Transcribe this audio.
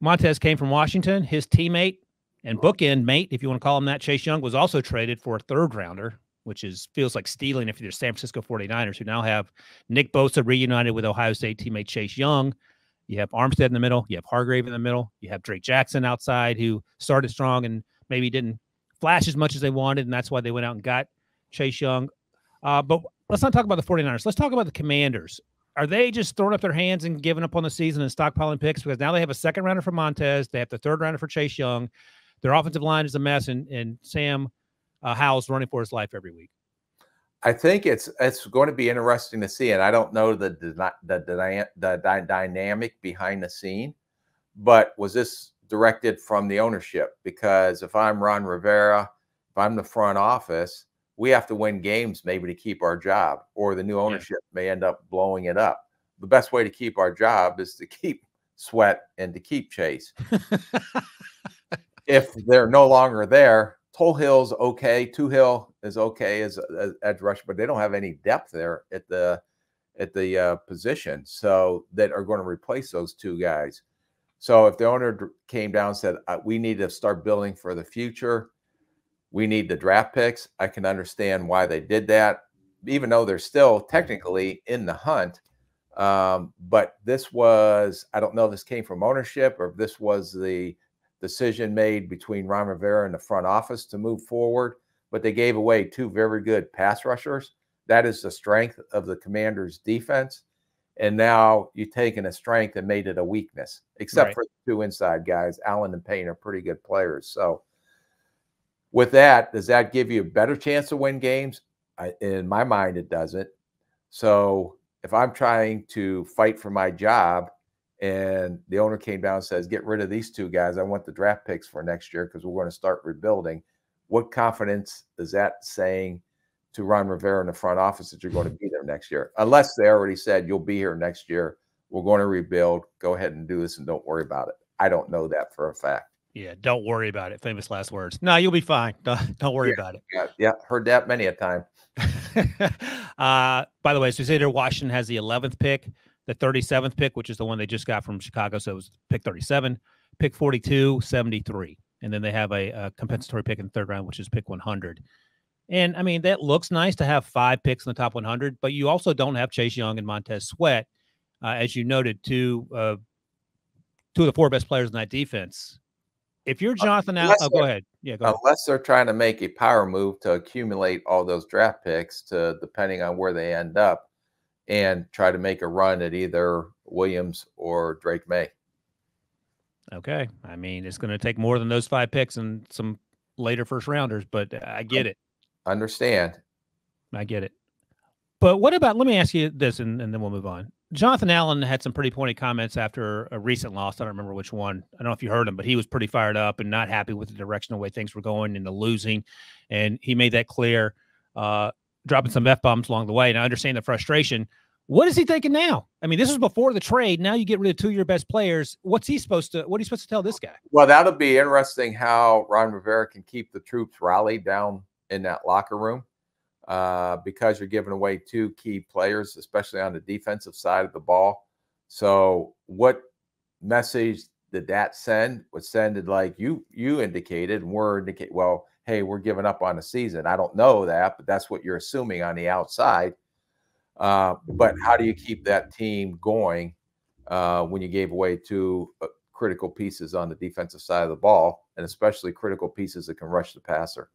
Montez came from Washington. His teammate and bookend mate, if you want to call him that, Chase Young, was also traded for a third rounder, which is feels like stealing if you're San Francisco 49ers, who now have Nick Bosa reunited with Ohio State teammate Chase Young. You have Armstead in the middle. You have Hargrave in the middle. You have Drake Jackson outside, who started strong and maybe didn't flash as much as they wanted. And that's why they went out and got Chase Young. Uh, but let's not talk about the 49ers. Let's talk about the Commanders. Are they just throwing up their hands and giving up on the season and stockpiling picks? Because now they have a second rounder for Montez. They have the third rounder for Chase Young. Their offensive line is a mess, and, and Sam uh, Howell's running for his life every week. I think it's it's going to be interesting to see, and I don't know the the, the, the dynamic behind the scene, but was this directed from the ownership? Because if I'm Ron Rivera, if I'm the front office, we have to win games maybe to keep our job, or the new ownership yeah. may end up blowing it up. The best way to keep our job is to keep Sweat and to keep Chase. if they're no longer there, Toohill's okay. Toohill is okay as, as edge rush, but they don't have any depth there at the at the uh, position, so that are going to replace those two guys. So if the owner came down and said uh, we need to start building for the future, we need the draft picks. I can understand why they did that, even though they're still technically in the hunt. Um, but this was I don't know if this came from ownership or if this was the decision made between Ron Rivera and the front office to move forward, but they gave away two very good pass rushers. That is the strength of the Commanders' defense. And now you've taken a strength and made it a weakness, except right. for the two inside guys. Allen and Payne are pretty good players. So, with that, does that give you a better chance to win games? I, in my mind, it doesn't. So, if I'm trying to fight for my job and the owner came down and says, "Get rid of these two guys. I want the draft picks for next year because we're going to start rebuilding." What confidence is that saying to Ron Rivera in the front office that you're going to be there next year? Unless they already said you'll be here next year. We're going to rebuild. Go ahead and do this, and don't worry about it. I don't know that for a fact. Yeah, don't worry about it. Famous last words. No, you'll be fine. Don't, don't worry yeah, about it. Yeah, yeah, heard that many a time. uh, by the way, so we say there Washington has the 11th pick the 37th pick, which is the one they just got from Chicago. So it was pick 37, pick 42, 73. And then they have a, a compensatory pick in the third round, which is pick 100. And I mean, that looks nice to have five picks in the top 100, but you also don't have Chase Young and Montez Sweat, uh, as you noted, two uh, two of the four best players in that defense. If you're Jonathan, uh, oh, go ahead. Yeah, go unless they're trying to make a power move to accumulate all those draft picks, to depending on where they end up, and try to make a run at either Williams or Drake Maye. Okay. I mean, it's going to take more than those five picks and some later first rounders, but I get it. Understand. I get it. But what about, let me ask you this and, and then we'll move on. Jonathan Allen had some pretty pointed comments after a recent loss. I don't remember which one. I don't know if you heard him, but he was pretty fired up and not happy with the direction, the way things were going and the losing. And he made that clear. Uh, dropping some f bombs along the way. And I understand the frustration. What is he thinking now? I mean, this was before the trade. Now you get rid of two of your best players. What's he supposed to? What are you supposed to tell this guy? Well, that'll be interesting how Ron Rivera can keep the troops rallied down in that locker room uh, because you're giving away two key players, especially on the defensive side of the ball. So, what message did that send? Was sended like you you indicated, and we're indicate well hey, we're giving up on the season. I don't know that, but that's what you're assuming on the outside. Uh, but how do you keep that team going uh, when you gave away two uh, critical pieces on the defensive side of the ball, and especially critical pieces that can rush the passer?